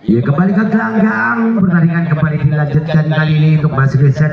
Ya kembali ke gelanggang pertandingan kembali dilanjutkan kali ini untuk masuk set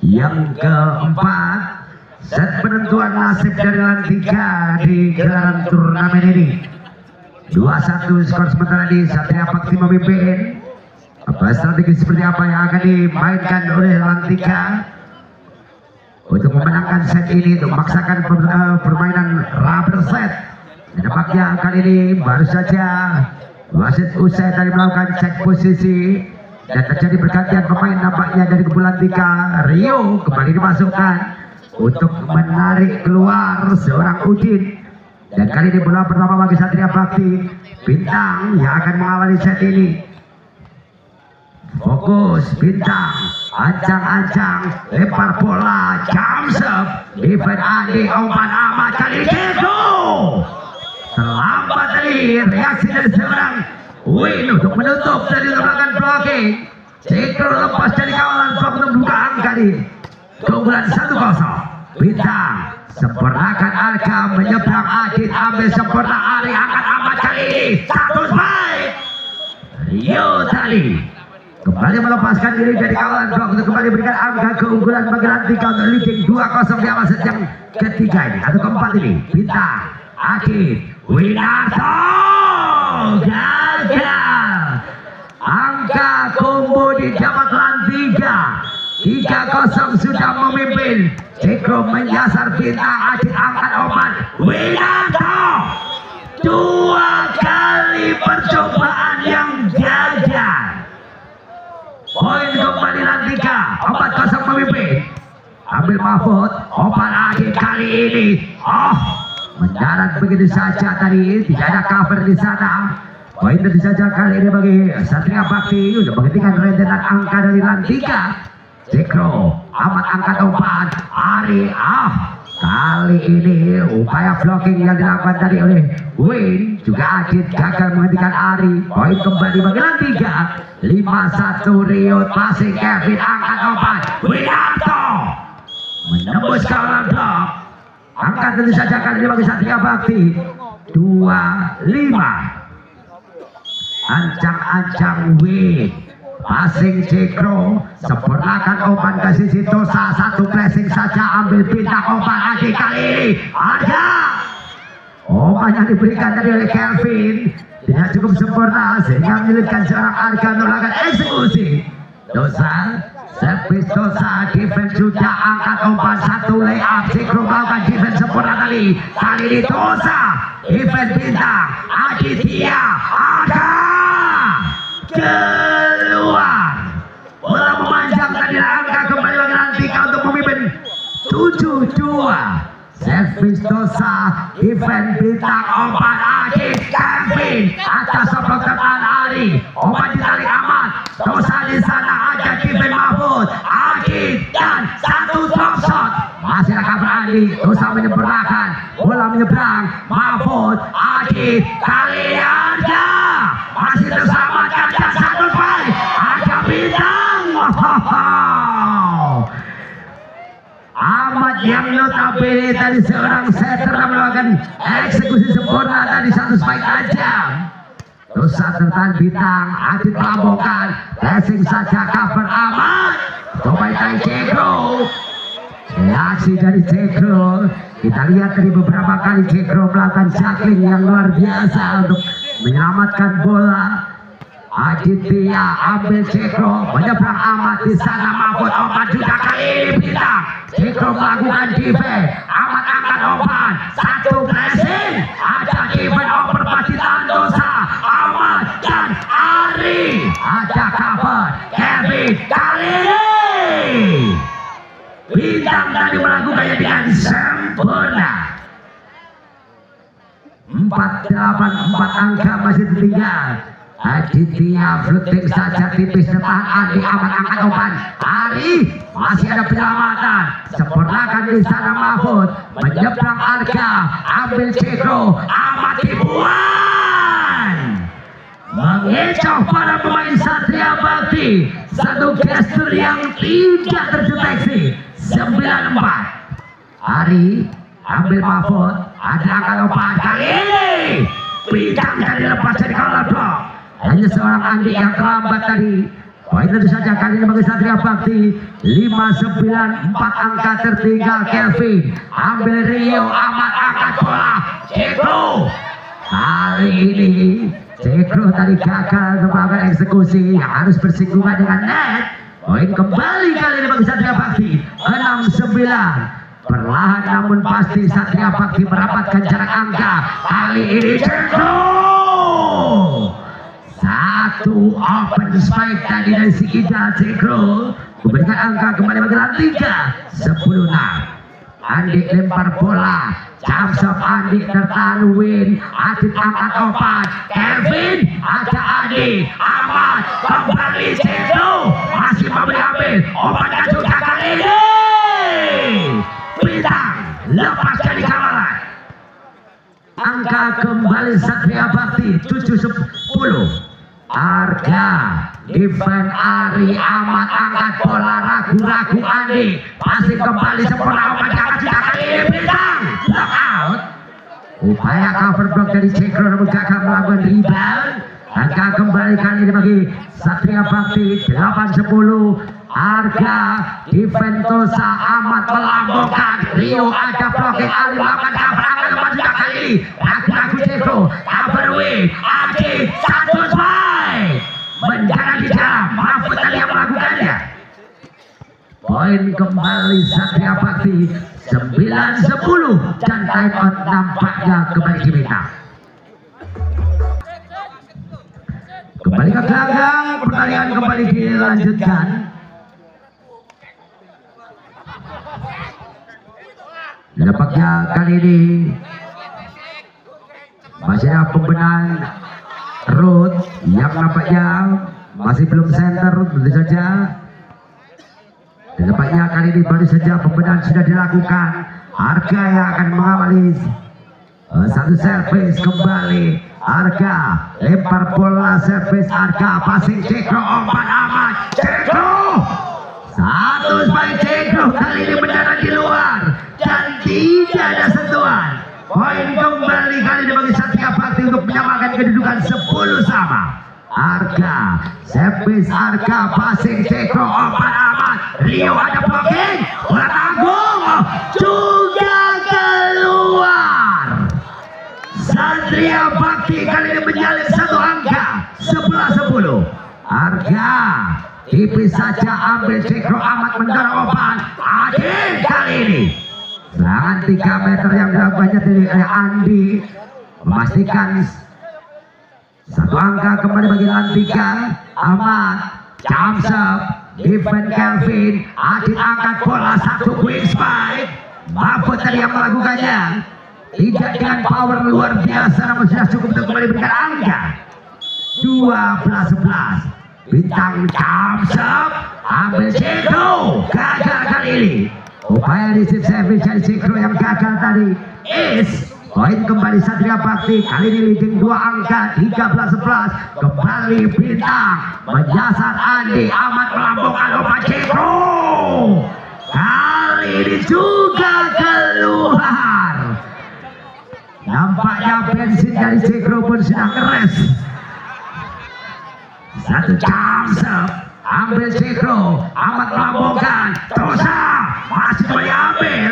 yang keempat. Set penentuan nasib dari Lantika di gelaran turnamen ini. 2-1 skor sementara di Satria Bakti memimpin apa strategi seperti apa yang akan dimainkan oleh Lantika untuk memenangkan set ini untuk memaksakan eh, permainan rubber set. Dan kali ini baru saja wasit usai tadi melakukan cek posisi dan terjadi pergantian pemain nampaknya dari kumpulan tiga. Rio kembali dimasukkan untuk menarik keluar seorang Udin. Dan kali ini bola pertama bagi Satria Bakti Bintang yang akan mengawali set ini. Fokus bintang Ancang-ancang Lempar bola Jam serve Defend Andi Oman Ahmad kali itu Reaksi dari seorang Win untuk menutup dari belakang blocking. Cekro lepas dari kawalan blok untuk buka angka di Keunggulan 1-0 Bintang Sempurnakan Arka menyeberang Adit ambil sempurna Ari angkat Ahmad kali. Ini satu baik Rio tadi kembali melepaskan diri dari kawalan blok untuk kembali berikan angka keunggulan bagi Lantika untuk leading 2-0 di awal set yang ketiga ini atau keempat ini. Bintang Akid Winarto gagal angka combo di jabat Lantika 3-0 sudah memimpin Cekro menyasar Bintang Akid angkat Oman. Winarto dua kali percobaan yang gagal Poin kembali Lantika 4-0 memimpin. Ambil Mahfud Opan Adi kali ini. Oh Mendarat begitu saja tadi Tidak ada cover di sana Poin tentu saja kali ini bagi Satria Bakti Untuk menghentikan rentetan angka dari Lantika Zekro Amat angkat umpan Ari Ah Kali ini upaya blocking yang dilakukan tadi oleh Win juga Adit gagal menghentikan Ari. Poin kembali bagi Lantiga. 5-1 Rio passing Kevin angkat umpan. Winarto menembus kawalan blok. Angkat tentu saja kali ini bagi Satria Bakti. 2-5 ancang-ancang Win passing Cekro. Sempurnakan umpan ke sisi Tosa satu blessing saja ambil bintang umpan Adi kali ini. Ada. Umpan yang diberikan tadi oleh Kelvin. Tidak cukup sempurna sehingga menyulitkan seorang Arga melakukan eksekusi. Tosa servis Tosa defense sudah angkat umpan satu layup Cekro melakukan kali ini Tosa defense bintang Aditya ada keluar. Bola memanjang tadi angka kembali lagi nanti untuk memimpin. 7-2 servis dosa event bintang obat Adit Kevin. Atas tertahan Ari obat ditarik aman dosa di sana ada kabar Andi. Dosa menyempurnakan bola menyeberang. Mahfud Adit kali ada masih bersama Caca satu baik ada bintang. Ahmad yang notabene tadi seorang setter melakukan eksekusi sempurna tadi satu spike tajam Dosa tertahan bintang. Adit melambungkan Blessing saja cover Ahmad. Coba itai Cekro Reaksi dari Cekro Kita lihat dari beberapa kali Cekro melakukan juggling yang luar biasa Untuk menyelamatkan bola. Aditya ambil Cekro menyeberang amat di sana Mahfud Oman juga kali ini bintang. Cekro melakukan defense. Amat angkat Oman satu blessing. Ada defense over pasti dosa Ahmad dan Ari. Ada cover. Kevin kali ini bintang tadi melakukannya dengan sempurna empat delapan empat angka masih tertinggal. Aditya fluting saja tipis depan Andi amat angkat umpan. Ari masih ada penyelamatan. Sempurnakan di sana Mahfud. Menyeberang Arga ambil Cekro amat dibuang mengecoh para pemain Satria Bakti. Satu gestur yang tidak terdeteksi 94 Ari ambil Mahfud ada angkat umpan kali ini bintang dari lepas dari blok. Hanya seorang Andi yang terlambat tadi. Poin tentu saja kali ini bagi Satria Bakti. 594 angka tertinggal Kelvin. Ambil Rio amat angkat bola. Cekro. Kali ini Cekro tadi gagal melakukan eksekusi. Harus bersinggungan dengan net poin kembali kali ini bagi Satria Bakti. 69 perlahan namun pasti Satria Bakti merapatkan jarak angka. Kali ini Cekro! Satu open spike tadi dari si Ida Cekro. Memberikan angka kembali bagi Lantika 10 Andik lempar bola. Jamsop Andik tertahan win. Adit angkat opat. Kevin ada Adik Ahmad kembali Cekro masih mau diambil opat juga kali ini. Bintang lepas dari kawalan angka kembali Satria Bakti 710 Harga Ivan Ari amat angkat bola ragu-ragu Andi. Masih kembali sempurna obat kakak kali ini. Bintang out upaya cover block dari Cekro namun gagal melakukan rebound angka kembali kali ini bagi Satria Bakti 8-10 Harga Diventosa amat melambungkan Rio ada blocking Ali melakukan angkat lepas sudah kali. Ini ragu-ragu Cekro cover win Adi satu spike menjaga di dalam Mahfud tadi yang melakukannya. Poin kembali Satria Bakti 9-10 dan time out nampaknya kembali diminta kembali ke gelanggang pertandingan kembali dilanjutkan. Nampaknya kali ini masih ada pembenahan road yang nampaknya masih belum center tentu saja. Dan nampaknya kali ini baru saja pembenahan sudah dilakukan. Harga yang akan mengawali satu servis kembali. Harga lempar bola servis harga. Passing cekro umpan aman. Cekro! Satu sebagai cekro kali ini mendarat di luar. Dan tidak ada sentuhan. Poin kembali kali ini bagi Satria Bakti untuk menyamakan kedudukan 10 sama. Arka servis Arka passing cekro umpan aman. Rio ada blocking. Bola tanggung. Juga Satria Bakti kali ini menyalip satu angka. 11-10 Arka tipis saja ambil cekro amat mendorong umpan Adil kali ini. Serangan 3 meter yang dilakukannya dari Andi. Memastikan satu angka kembali bagi Lantika Ahmad Jamsep Ivan Kelvin. Adit angkat bola satu quick spike. Mahfud tadi yang melakukannya tidak dengan power luar biasa namun sudah cukup untuk kembali berikan angka. 12-11 bintang Jamsep ambil Ceko. Gagal kali ini. Upaya receive service dari yang gagal tadi. Is poin kembali Satria Bakti. Kali ini leading dua angka 13-11 kembali bintang menyasar Andi. Amat melambungkan umpan Cekro kali ini juga keluar nampaknya bensin dari Cekro pun sedang keres satu jam ambil Cekro amat melambungkan. Tosa masih kembali ambil.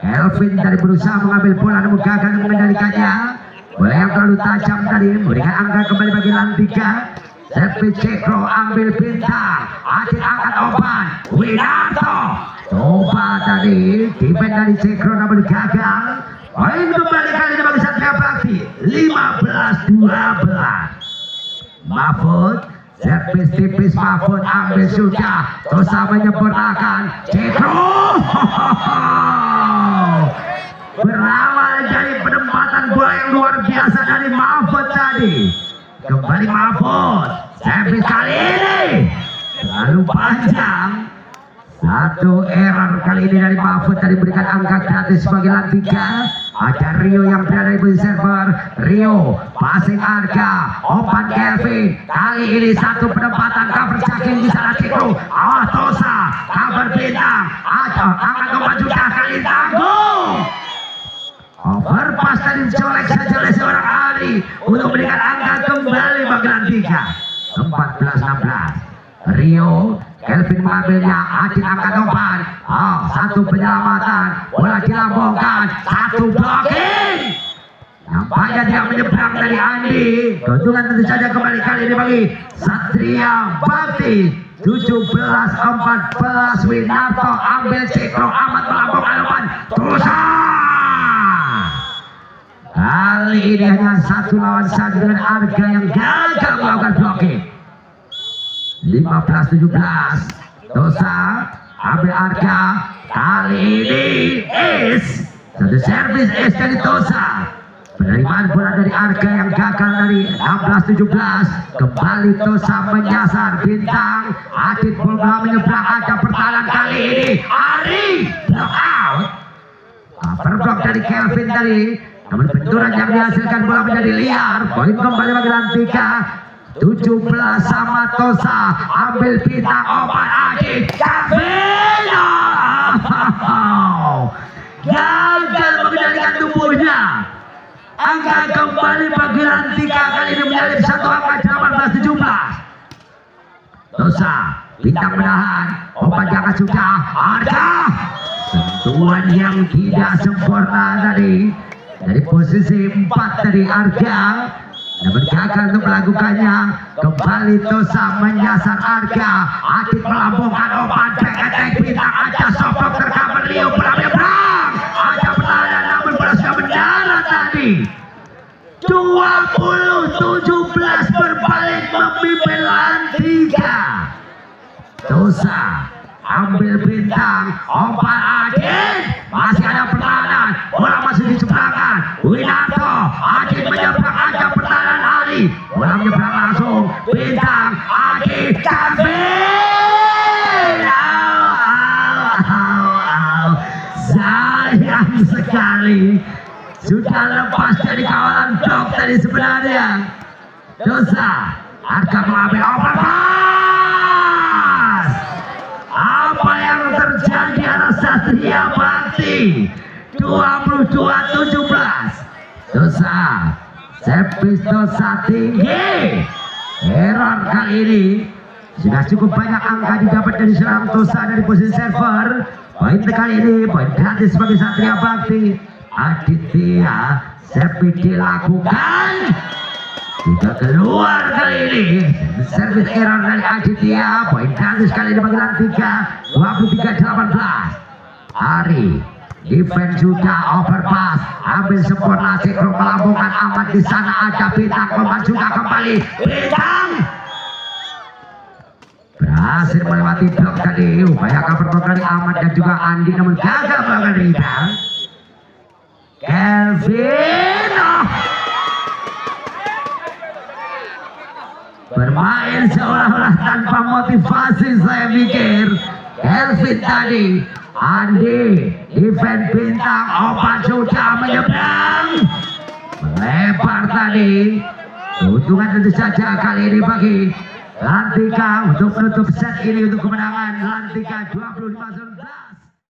Elvin tadi berusaha mengambil bola namun gagal mengendalikannya. Bola yang terlalu tajam tadi memberikan angka kembali bagi Lantika. Servis Cekro ambil bintang. Adit angkat obat Winanto coba tadi defend dari Cekro namun gagal poin kembali kali ini bagi Satria Bakti 15-12 Mahfud Servis tipis Mahfud ambil sudah Tosa menyempurnakan Cekro Berawal dari penempatan bola yang luar biasa dari Mahfud tadi. Kembali Mahfud Servis kali ini. Terlalu panjang. Satu error kali ini dari Mahfud tadi berikan angka gratis sebagai Lantika ada Rio yang berada di server Rio passing Arga umpan Kelvin. Kali ini satu penempatan cover Cakin di sana Ciko awas Tosa cover bintang. Ada umpan juga kali tanggung overpass tadi dicolek saja oleh seorang Ali untuk memberikan angka kembali bagi Rantika 14-16 Rio Kelvin mengambilnya Adit angkat umpan oh, satu penyelamatan bola dilambungkan satu blocking Nampaknya dia menyeberang dari Andi. Keuntungan tentu saja kembali kali ini bagi Satria Bakti. 17-14 Winarto ambil Cekro amat melambung Alman Tusa. Kali ini hanya satu lawan satu dengan harga yang gagal melakukan blocking. 15-17 Dosa ambil harga kali ini Is. Satu servis Es dari Dosa. Penerimaan bola dari Arga yang gagal dari 16-17 Kembali Tosa menyasar bintang. Adit bola menyeberang ada pertahanan kali ini. Ari block out. Upper block dari Kelvin tadi. Namun benturan yang dihasilkan bola menjadi liar. Poin kembali bagi Lantika 17 sama Tosa. Ambil bintang Adit Kelvin oh, Gagal mengendalikan tubuhnya. Angka kembali bagi Lantika kali ini menyalip satu angka 18 17. Dosa bintang menahan. Obat jangan sudah. Harga! Sentuhan yang tidak sempurna tadi. Dari posisi 4 dari Arga gagal untuk melakukannya kembali Tosa menyasar Arga Adit melambungkan obat back bintang ada sopok terkabar Rio berang ada pertahanan namun sudah mendarat tadi. 2017 berbalik memimpin Lantiga Dosa ambil bintang umpan Adit. Masih ada pertahanan bola masih di seberangan Winarto Adit menyeberang lepas dari kawalan blok tadi sebenarnya. Dosa. Harga mengambil obat pas apa yang terjadi anak Satria Bakti? 22-17 dosa. Sepis dosa tinggi. Error kali ini. Sudah cukup banyak angka didapat dari serang dosa dari posisi server. Poin kali ini poin gratis bagi Satria Bakti Aditya Sepi dilakukan. Sudah keluar kali ini. Servis error dari Aditya. Poin kali ini bagi Lantika 23-18 Ari Defense sudah overpass. Ambil sempurna Sikro melambungkan amat di sana. Ada bintang Koman juga kembali. Bintang! Berhasil melewati blok tadi. Upaya cover dari Ahmad dan juga Andi Namun gagal melakukan rebound Kelvin! Bermain seolah-olah tanpa motivasi saya pikir. Kelvin tadi Andi defense bintang opat sudah menyeberang. Melebar tadi. Keuntungan tentu saja kali ini bagi Lantika untuk menutup set ini untuk kemenangan. Lantika 25 19